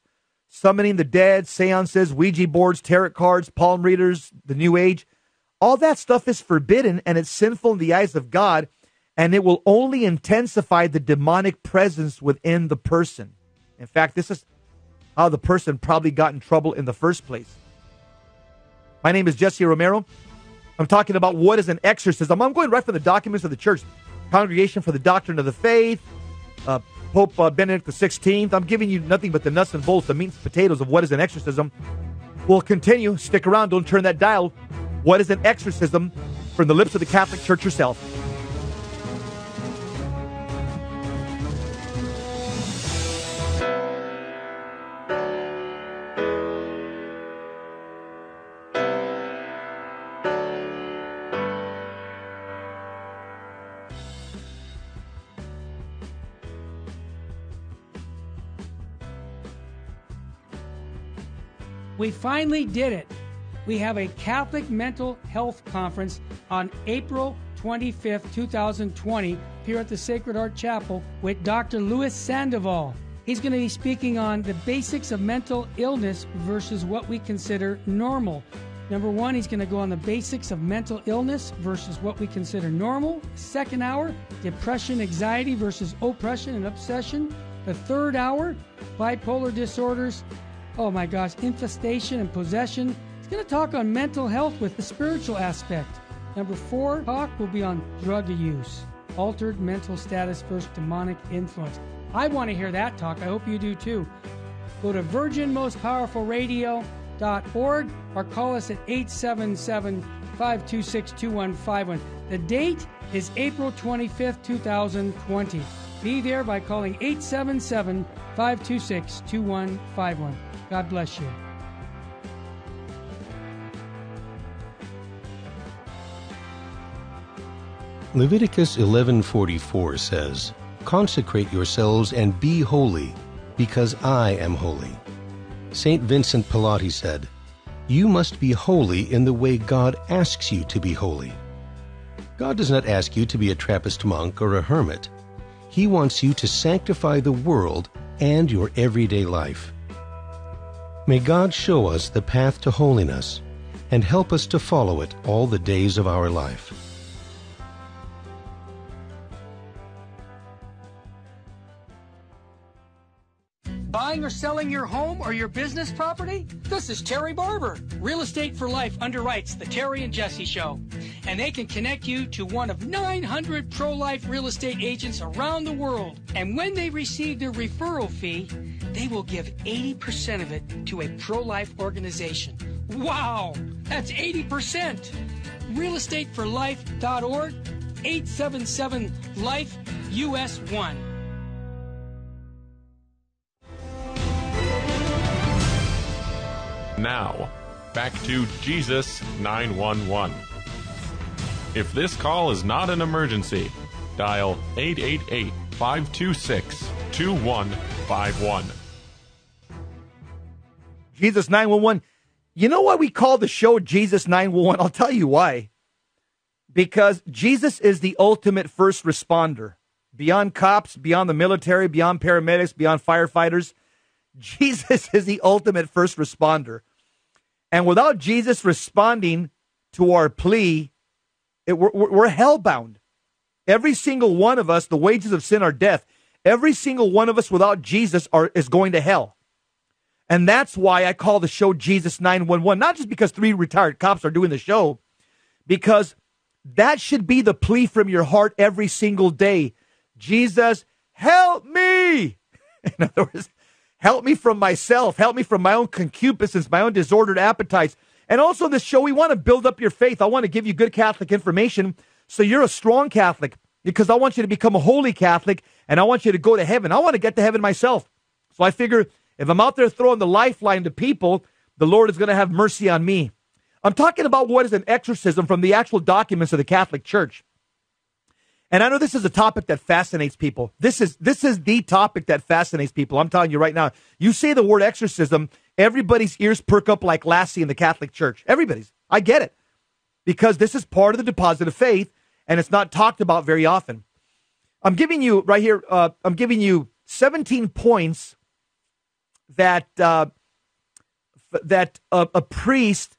summoning the dead, seances, Ouija boards, tarot cards, palm readers, the New Age, all that stuff is forbidden and it's sinful in the eyes of God, and it will only intensify the demonic presence within the person. In fact, this is how the person probably got in trouble in the first place. My name is Jesse Romero. I'm talking about what is an exorcism. I'm going right from the documents of the church, Congregation for the Doctrine of the Faith, uh, Pope uh, Benedict XVI. I'm giving you nothing but the nuts and bolts, the meat and potatoes of what is an exorcism. We'll continue. Stick around. Don't turn that dial. What is an exorcism from the lips of the Catholic Church herself? We finally did it we have a Catholic Mental Health Conference on April 25th, 2020, here at the Sacred Heart Chapel with Dr. Louis Sandoval. He's going to be speaking on the basics of mental illness versus what we consider normal. Number one, he's going to go on the basics of mental illness versus what we consider normal. Second hour, depression, anxiety versus oppression and obsession. The third hour, bipolar disorders. Oh my gosh, infestation and possession going to talk on mental health with the spiritual aspect. Number four, talk will be on drug use, altered mental status versus demonic influence. I want to hear that talk. I hope you do too. Go to virginmostpowerfulradio.org or call us at 877 526 2151. The date is April 25th, 2020. Be there by calling 877 526 2151. God bless you. Leviticus 11:44 says, "Consecrate yourselves and be holy, because I am holy." St. Vincent Pallotti said, "You must be holy in the way God asks you to be holy." God does not ask you to be a Trappist monk or a hermit. He wants you to sanctify the world and your everyday life. May God show us the path to holiness and help us to follow it all the days of our life. Buying or selling your home or your business property? This is Terry Barber. Real Estate for Life underwrites The Terry and Jesse Show, and they can connect you to one of 900 pro life real estate agents around the world. And when they receive their referral fee, they will give 80% of it to a pro life organization. Wow! That's 80%! realestateforlife.org 877 Life US 1. Now, back to Jesus 911. If this call is not an emergency, dial 888 526 2151. Jesus 911. You know why we call the show Jesus 911? I'll tell you why. Because Jesus is the ultimate first responder. Beyond cops, beyond the military, beyond paramedics, beyond firefighters, Jesus is the ultimate first responder. And without Jesus responding to our plea, it, we're, we're hellbound. Every single one of us, the wages of sin are death. Every single one of us without Jesus are, is going to hell. And that's why I call the show Jesus 911, not just because three retired cops are doing the show, because that should be the plea from your heart every single day. Jesus, help me. In other words, help me from myself, help me from my own concupiscence, my own disordered appetites. And also, this show, we want to build up your faith. I want to give you good Catholic information so you're a strong Catholic because I want you to become a holy Catholic and I want you to go to heaven. I want to get to heaven myself. So I figure if I'm out there throwing the lifeline to people, the Lord is going to have mercy on me. I'm talking about what is an exorcism from the actual documents of the Catholic Church. And I know this is a topic that fascinates people. This is this is the topic that fascinates people. I'm telling you right now. You say the word exorcism, everybody's ears perk up like Lassie in the Catholic Church. Everybody's. I get it. Because this is part of the deposit of faith and it's not talked about very often. I'm giving you right here uh, I'm giving you 17 points that uh, that a, a priest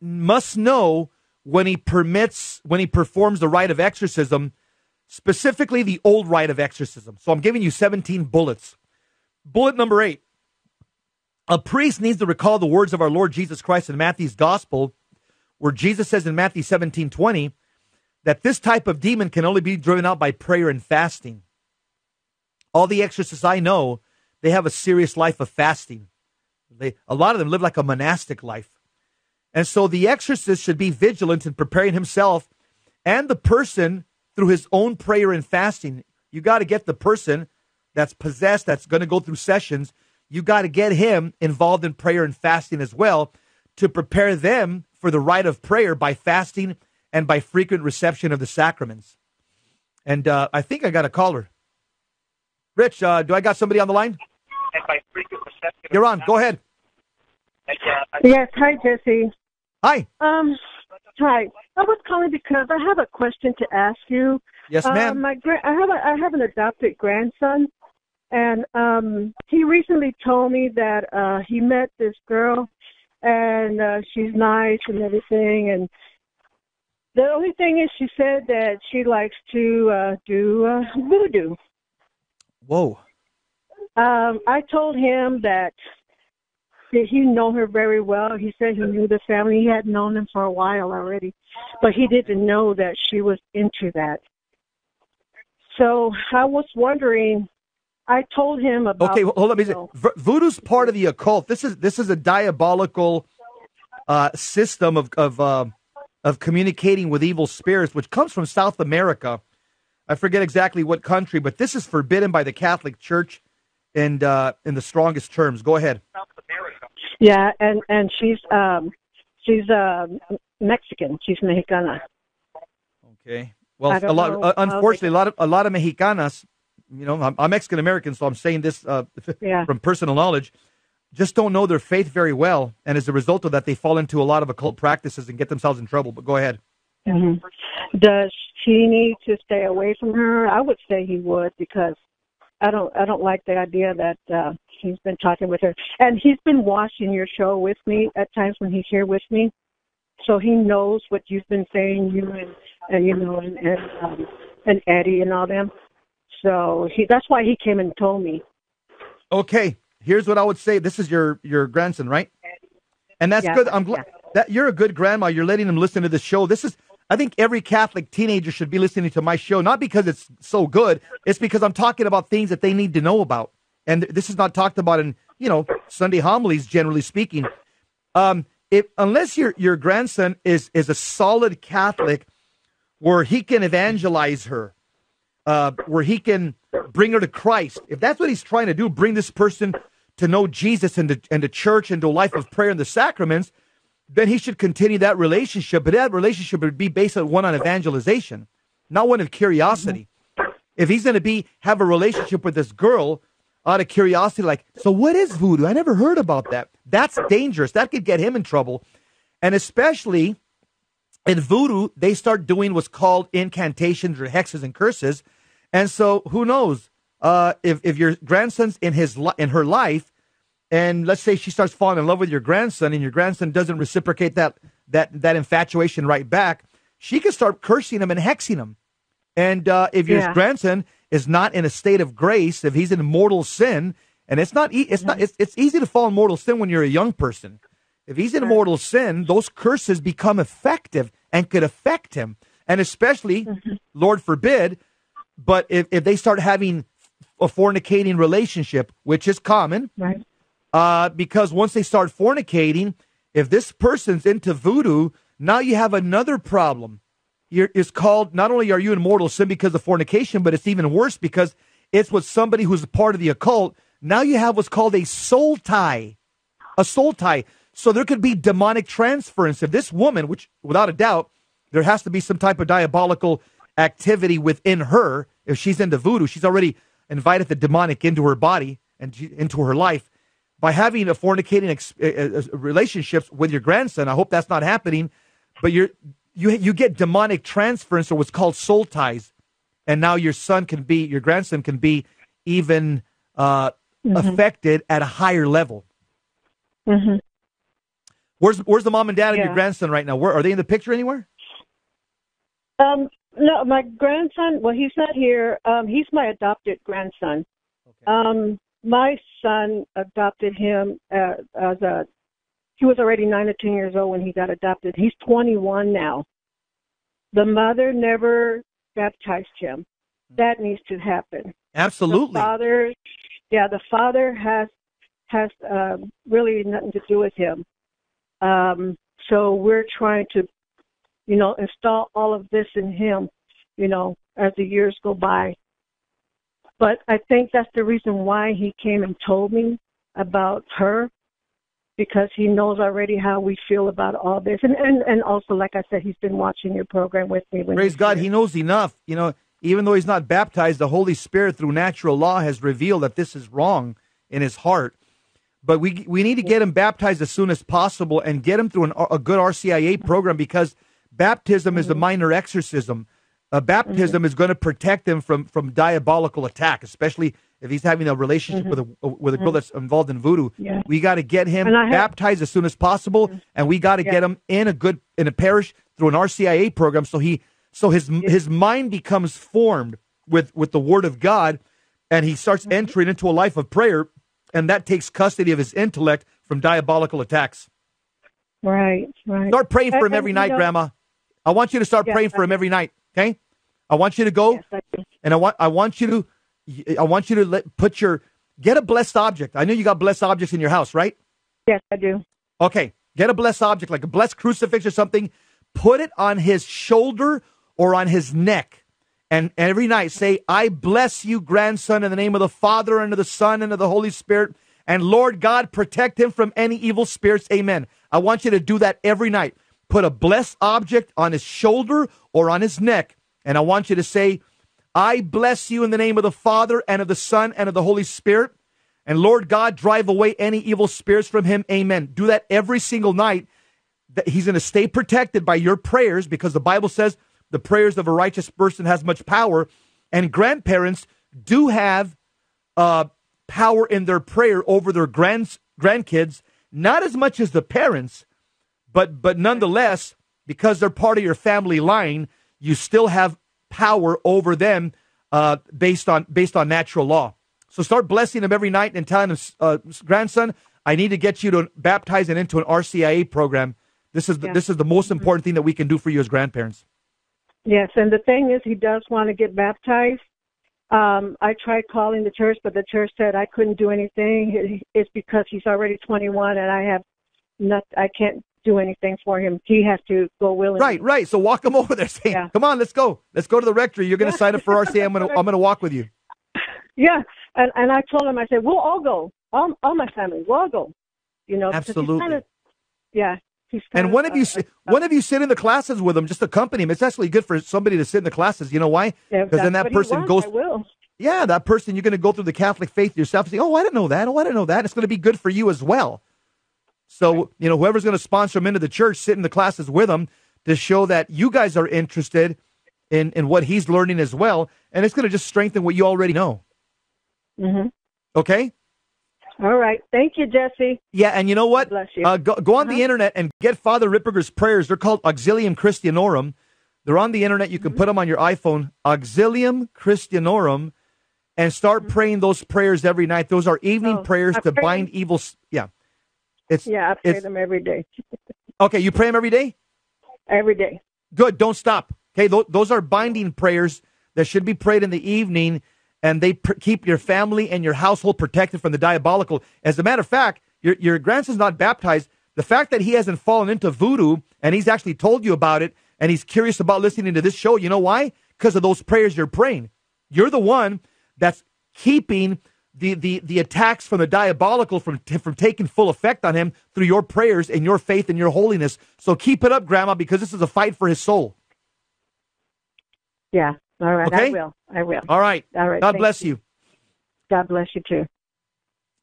must know when he permits when he performs the rite of exorcism, specifically the old rite of exorcism. So I'm giving you 17 bullets. Bullet number eight. A priest needs to recall the words of our Lord Jesus Christ in Matthew's gospel, where Jesus says in Matthew 17 20 that this type of demon can only be driven out by prayer and fasting. All the exorcists I know they have a serious life of fasting. They, a lot of them live like a monastic life. And so the exorcist should be vigilant in preparing himself and the person through his own prayer and fasting. You got to get the person that's possessed, that's going to go through sessions, you got to get him involved in prayer and fasting as well to prepare them for the rite of prayer by fasting and by frequent reception of the sacraments. And uh, I think I got a caller. Rich, uh, do I got somebody on the line? And by frequent reception. You're on. Go ahead. Yes. Hi, Jesse. Hi. Um. Hi. I was calling because I have a question to ask you. Yes, Uh, ma'am. my gra- I have a I have an adopted grandson, and um he recently told me that uh he met this girl, and uh she's nice and everything, and the only thing is she said that she likes to uh do uh voodoo. Whoa. Um, I told him that he know her very well. He said he knew the family. He had known them for a while already, but he didn't know that she was into that. So I was wondering. I told him about. Okay, well, hold on. you know, Voodoo's part of the occult. This is this is a diabolical uh, system of of uh, of communicating with evil spirits, which comes from South America. I forget exactly what country, but this is forbidden by the Catholic Church, and uh, in the strongest terms. Go ahead. Yeah, and and she's um she's uh Mexican. She's Mexicana. Okay. Well, a lot. know Uh, unfortunately, a lot of a lot of Mexicanas. You know, I'm, I'm Mexican American, so I'm saying this uh, Yeah. from personal knowledge. Just don't know their faith very well, and as a result of that, they fall into a lot of occult practices and get themselves in trouble. But go ahead. hmm Does he need to stay away from her? I would say he would because I don't I don't like the idea that uh he's been talking with her. And he's been watching your show with me at times when he's here with me. So he knows what you've been saying, you and, and you know, and and, um, and Eddie and all them. So he that's why he came and told me. Okay, here's what I would say. This is your your grandson, right? And that's Yeah, good. I'm glad that you're a good grandma. You're letting him listen to the show. This is I think every Catholic teenager should be listening to my show, not because it's so good. It's because I'm talking about things that they need to know about. And this is not talked about in, you know, Sunday homilies, generally speaking. Um, if unless your your grandson is is a solid Catholic, where he can evangelize her, uh, where he can bring her to Christ. If that's what he's trying to do, bring this person to know Jesus and to, and to church and to a life of prayer and the sacraments, then he should continue that relationship. But that relationship would be based on one on evangelization, not one of curiosity. If he's going to be have a relationship with this girl out of curiosity, like, so what is voodoo? I never heard about that. That's dangerous. That could get him in trouble. And especially in voodoo, they start doing what's called incantations or hexes and curses. And so who knows? Uh, if, if your grandson's in his in her life, and let's say she starts falling in love with your grandson, and your grandson doesn't reciprocate that that that infatuation right back, she can start cursing him and hexing him. And uh, if your Yeah. grandson is not in a state of grace, if he's in mortal sin, and it's not, e- it's not, it's, it's easy to fall in mortal sin when you're a young person. If he's in mortal sin, those curses become effective and could affect him. And especially, Lord forbid, but if, if they start having a fornicating relationship, which is common, Right. Uh, because once they start fornicating, if this person's into voodoo, now you have another problem. You're, it's called not only are you in mortal sin because of fornication, but it's even worse because it's with somebody who's a part of the occult. Now you have what's called a soul tie, a soul tie. So there could be demonic transference. If this woman, which without a doubt, there has to be some type of diabolical activity within her. If she's into voodoo, she's already invited the demonic into her body and into her life by having a fornicating ex- relationships with your grandson. I hope that's not happening, but you're you you get demonic transference or what's called soul ties, and now your son can be your grandson can be even uh, affected at a higher level. hmm Where's where's the mom and dad of your grandson right now? Where are they in the picture anywhere? Um, no, my grandson. Well, he's not here. Um, he's my adopted grandson. Um, my son adopted him uh, as a. He was already nine or ten years old when he got adopted. He's 21 now. The mother never baptized him. That needs to happen. Absolutely. The father, yeah, the father has has uh, really nothing to do with him. Um, so we're trying to, you know, install all of this in him, you know, as the years go by. But I think that's the reason why he came and told me about her, because he knows already how we feel about all this, and and and also, like I said, he's been watching your program with me. When Praise God, here. he knows enough. You know, even though he's not baptized, the Holy Spirit through natural law has revealed that this is wrong in his heart. But we we need to get him baptized as soon as possible and get him through an, a good RCIA program because baptism is a mm-hmm. minor exorcism. A baptism is going to protect him from from diabolical attack, especially if he's having a relationship with a with a girl that's involved in voodoo. Yeah. We got to get him have- baptized as soon as possible, and we got to get him in a good in a parish through an RCIA program, so he so his his mind becomes formed with with the Word of God, and he starts entering into a life of prayer, and that takes custody of his intellect from diabolical attacks. right, right. Start praying for him every night, know- Grandma. I want you to start praying for him every night. Okay, I want you to go Yes, I and I want I want you to I want you to let, put your get a blessed object. I know you got blessed objects in your house, right? Yes, I do. Okay, get a blessed object like a blessed crucifix or something. Put it on his shoulder or on his neck. And every night say, I bless you, grandson, in the name of the Father and of the Son and of the Holy Spirit. And Lord God, protect him from any evil spirits. Amen. I want you to do that every night. Put a blessed object on his shoulder or on his neck. And I want you to say, I bless you in the name of the Father and of the Son and of the Holy Spirit. And Lord God, drive away any evil spirits from him. Amen. Do that every single night. That he's going to stay protected by your prayers because the Bible says the prayers of a righteous person has much power. And grandparents do have uh, power in their prayer over their grands, grandkids, not as much as the parents, but but nonetheless, because they're part of your family line, you still have power over them uh, based on based on natural law. So start blessing them every night and telling them, uh, grandson, I need to get you to baptize and into an RCIA program. This is the, Yeah. this is the most important thing that we can do for you as grandparents. Yes, and the thing is, he does want to get baptized. Um, I tried calling the church, but the church said I couldn't do anything. It's because he's already 21, and I have not. I can't do anything for him. He has to go willingly. Right, right. So walk him over there. Say, Yeah. come on, let's go. Let's go to the rectory. You're going to Yeah. sign up for RCA. I'm going to I'm going to walk with you. Yeah, and and I told him, I said, we'll all go, all all my family, we'll all go. You know, Absolutely. Kind of, yeah, he's. And one of you, uh, one of you sit in the classes with him, just accompany him. It's actually good for somebody to sit in the classes. You know why? yeah, Because then that person wants, goes. I will. Yeah, that person, you're going to go through the Catholic faith yourself and say, oh, I didn't know that. Oh, I didn't know that. It's going to be good for you as well. So, you know, whoever's going to sponsor him into the church, sit in the classes with him to show that you guys are interested in, in what he's learning as well. And it's going to just strengthen what you already know. hmm Okay? All right, thank you, Jesse. Yeah, and you know what? God bless you. Uh, go, go on the internet and get Father Ripperger's prayers. They're called Auxilium Christianorum. They're on the internet. You can put them on your iPhone. Auxilium Christianorum, and start praying those prayers every night. Those are evening Oh, prayers to bind evil. Yeah, it's Yeah, I pray it's them every day. okay. You pray them every day. Every day. Good. Don't stop. Okay, Tho- those are binding prayers that should be prayed in the evening, and they pr- keep your family and your household protected from the diabolical. As a matter of fact, your your grandson's not baptized. The fact that he hasn't fallen into voodoo and he's actually told you about it, and he's curious about listening to this show. You know why? Because of those prayers you're praying. You're the one that's keeping the, the, the attacks from the diabolical from, from taking full effect on him through your prayers and your faith and your holiness. So keep it up, Grandma, because this is a fight for his soul. Yeah. All right, Okay. I will. I will. All right. All right, God thank bless you. God bless you too.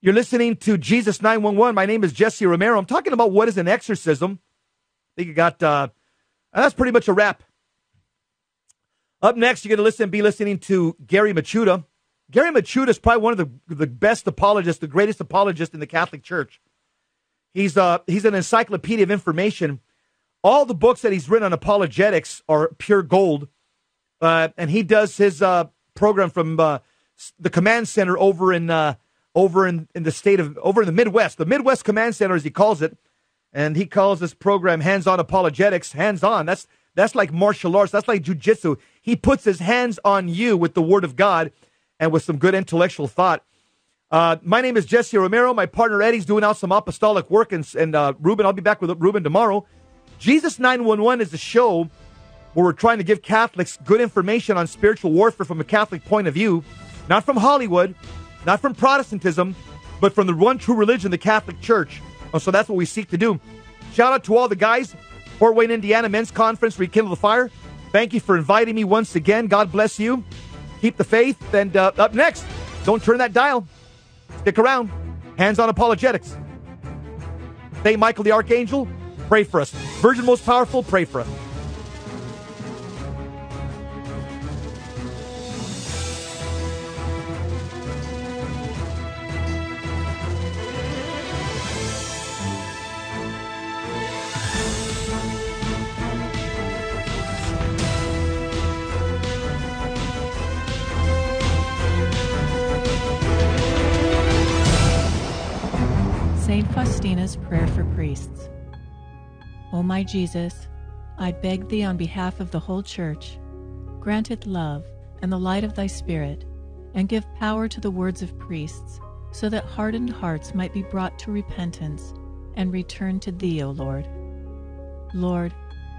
You're listening to Jesus 911. My name is Jesse Romero. I'm talking about what is an exorcism. I think you got, uh, that's pretty much a wrap. Up next, you're going to listen, be listening to Gary Michuta. Gary Michuta is probably one of the, the best apologists, the greatest apologist in the Catholic Church. He's, uh, he's an encyclopedia of information. All the books that he's written on apologetics are pure gold. Uh, and he does his uh, program from uh, the command center over in uh, over in, in the state of over in the Midwest, the Midwest Command Center, as he calls it, and he calls this program "Hands-on Apologetics." Hands-on. That's that's like martial arts. That's like jujitsu. He puts his hands on you with the Word of God and with some good intellectual thought. Uh, my name is Jesse Romero. My partner Eddie's doing out some apostolic work, and, and uh, Ruben. I'll be back with Ruben tomorrow. Jesus 911 is a show where we're trying to give Catholics good information on spiritual warfare from a Catholic point of view, not from Hollywood, not from Protestantism, but from the one true religion, the Catholic Church. Oh, so that's what we seek to do. Shout out to all the guys, Fort Wayne, Indiana Men's Conference, Rekindle the Fire. Thank you for inviting me once again. God bless you. Keep the faith. And uh, up next, don't turn that dial. Stick around. Hands on apologetics. St. Michael the Archangel, pray for us. Virgin Most Powerful, pray for us. Faustina's Prayer for Priests. O my Jesus, I beg thee on behalf of the whole Church, grant it love and the light of thy Spirit, and give power to the words of priests, so that hardened hearts might be brought to repentance and return to thee, O Lord. Lord,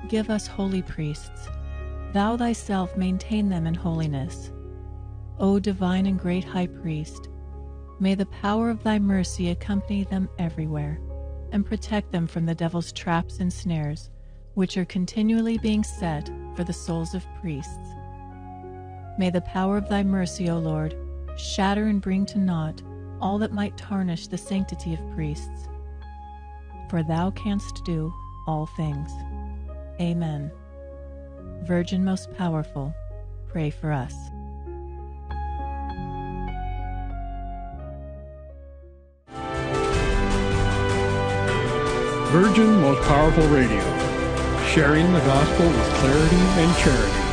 give us holy priests. Thou thyself maintain them in holiness. O divine and great high priest, May the power of thy mercy accompany them everywhere, and protect them from the devil's traps and snares, which are continually being set for the souls of priests. May the power of thy mercy, O Lord, shatter and bring to naught all that might tarnish the sanctity of priests. For thou canst do all things. Amen. Virgin most powerful, pray for us. Virgin Most Powerful Radio, sharing the gospel with clarity and charity.